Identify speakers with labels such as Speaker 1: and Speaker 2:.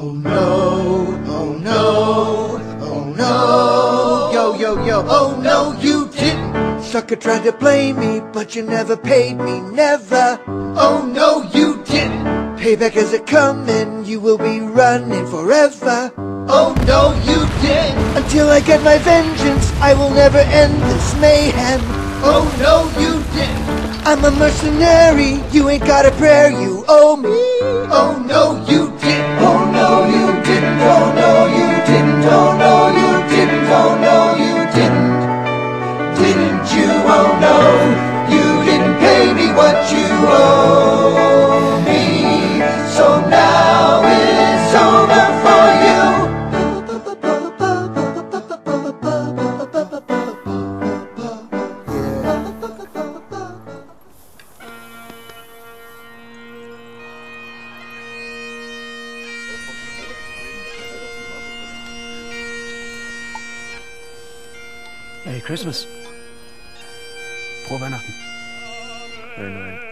Speaker 1: Oh no, oh no, oh no. Yo, yo, yo, oh no, you didn't. Sucker tried to blame me, but you never paid me, never. Oh no, you didn't. Payback is a coming, you will be running forever. Oh no, you didn't. Until I get my vengeance, I will never end this mayhem. Oh no, you didn't. I'm a mercenary, you ain't got a prayer, you owe me. Oh Oh no, you didn't pay me what you owe me. So now it's over for you.
Speaker 2: Merry Christmas. Frohe Weihnachten.
Speaker 3: Nein, nein.